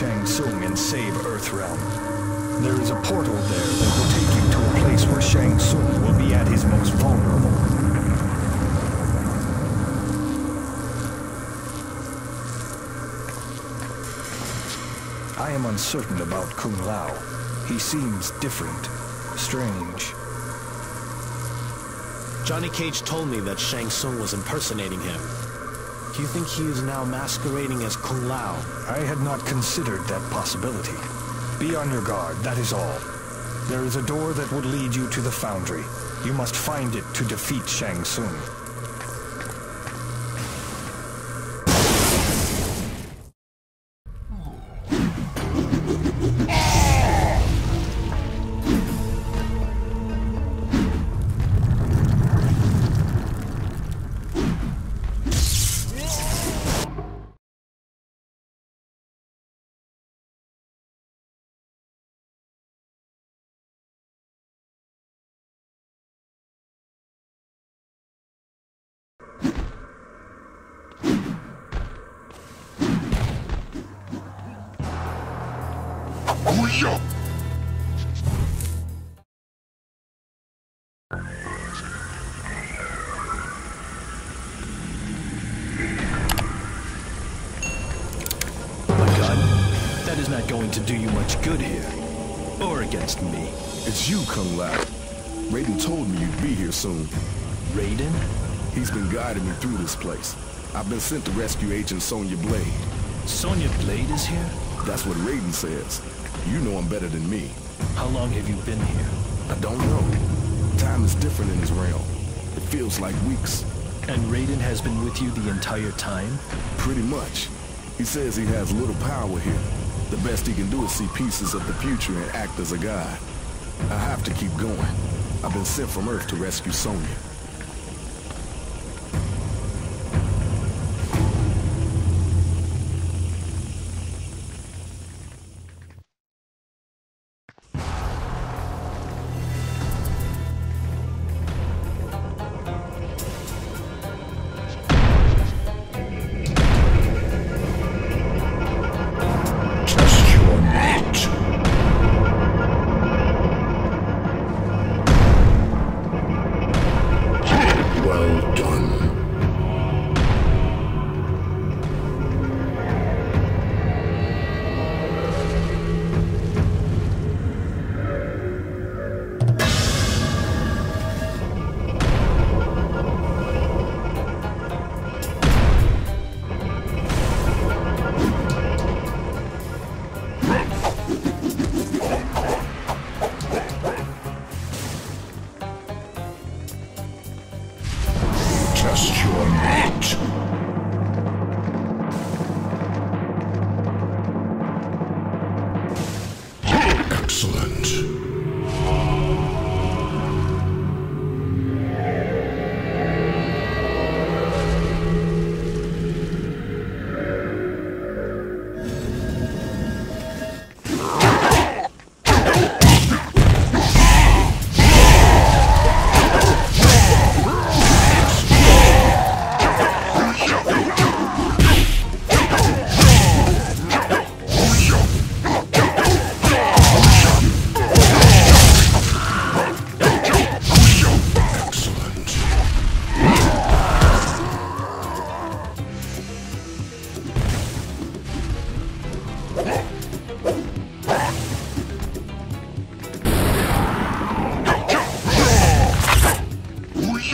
Shang Tsung and save Earthrealm. There is a portal there that will take you to a place where Shang Tsung will be at his most vulnerable. I am uncertain about Kung Lao. He seems different, strange. Johnny Cage told me that Shang Tsung was impersonating him. You think he is now masquerading as Kung Lao? I had not considered that possibility. Be on your guard, that is all. There is a door that would lead you to the foundry. You must find it to defeat Shang Tsung. Going to do you much good here. Or against me. It's you, Kung Lao. Raiden told me you'd be here soon. Raiden? He's been guiding me through this place. I've been sent to rescue Agent Sonya Blade. Sonya Blade is here? That's what Raiden says. You know him better than me. How long have you been here? I don't know. Time is different in his realm. It feels like weeks. And Raiden has been with you the entire time? Pretty much. He says he has little power here. The best he can do is see pieces of the future and act as a guide. I have to keep going. I've been sent from Earth to rescue Sonya. Test your might.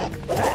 Yeah.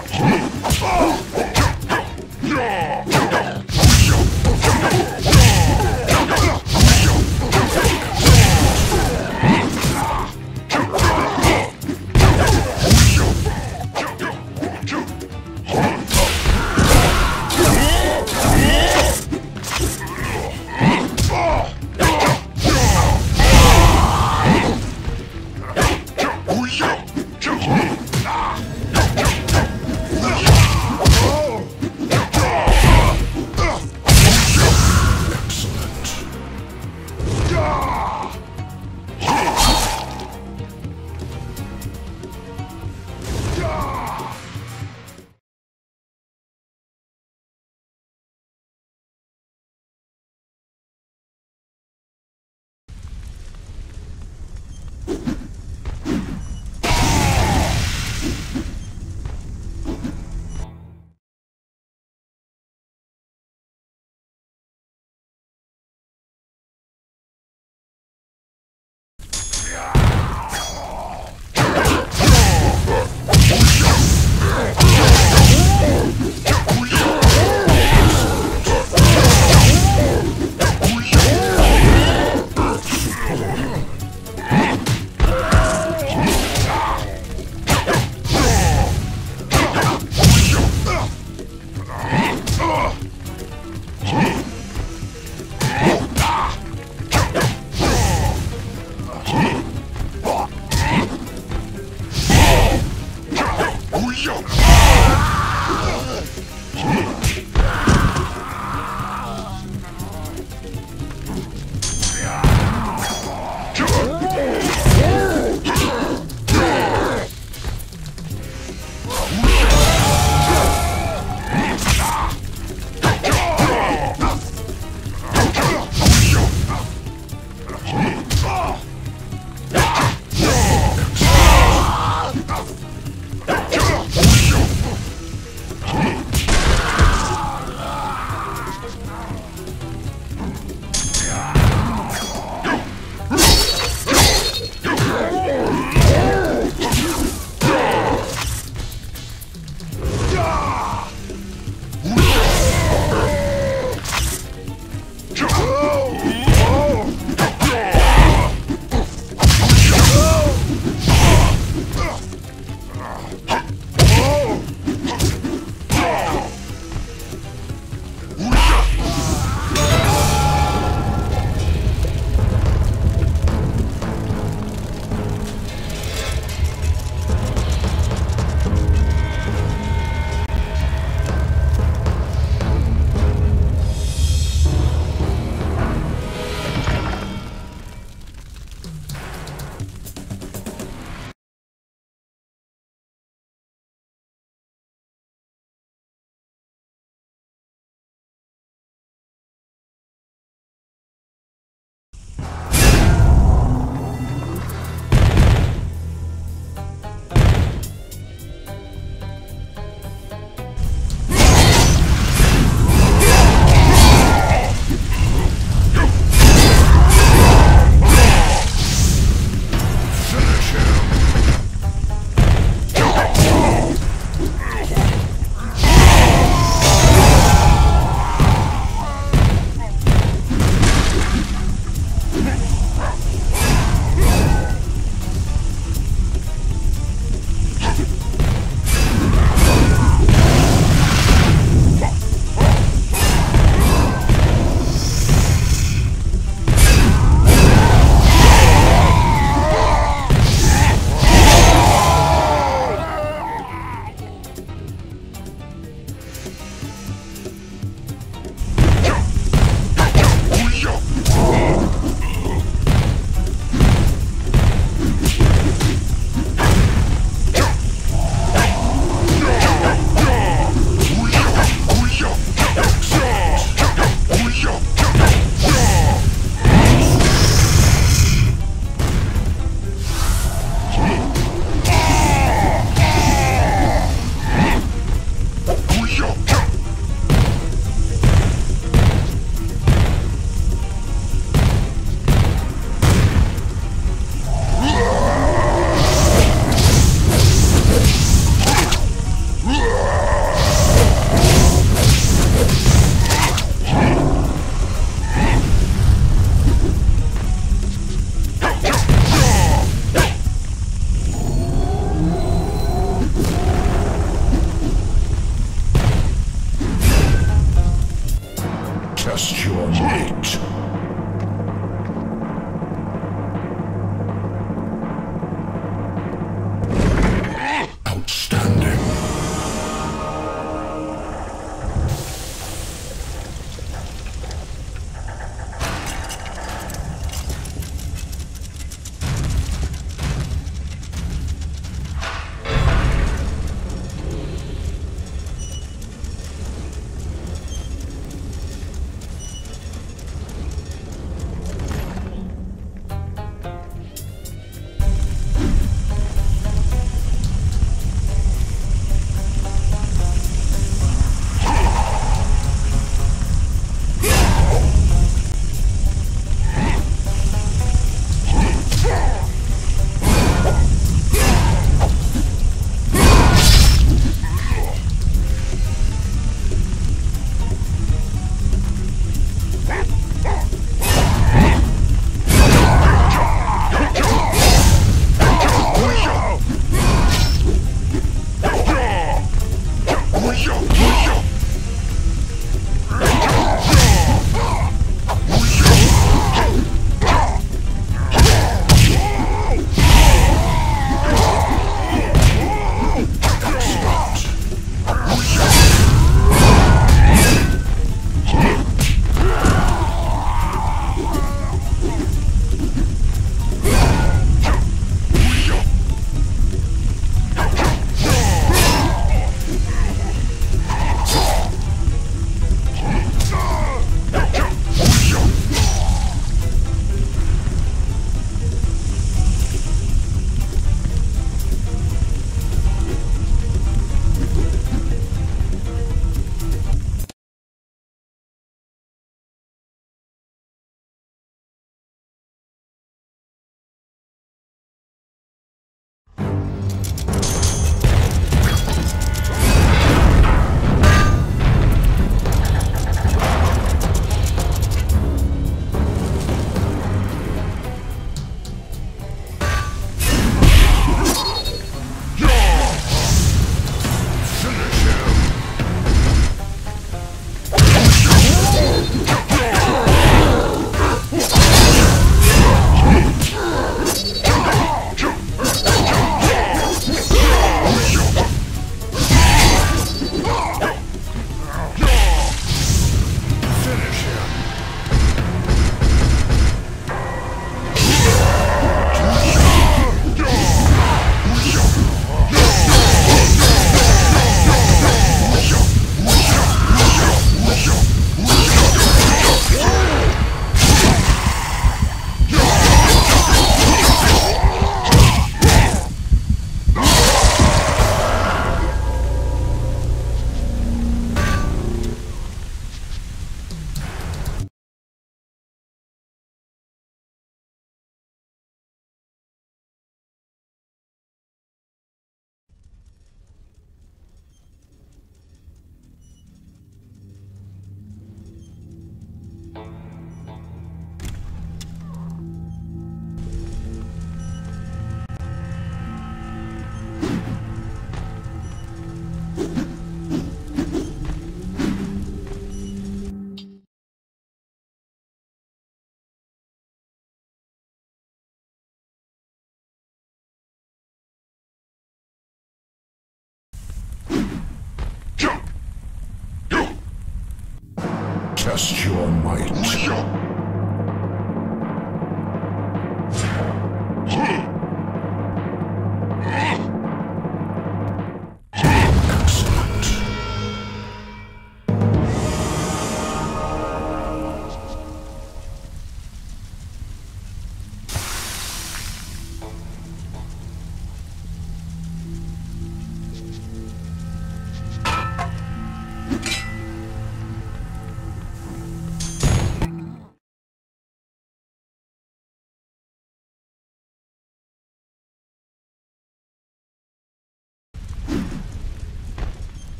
Test your might.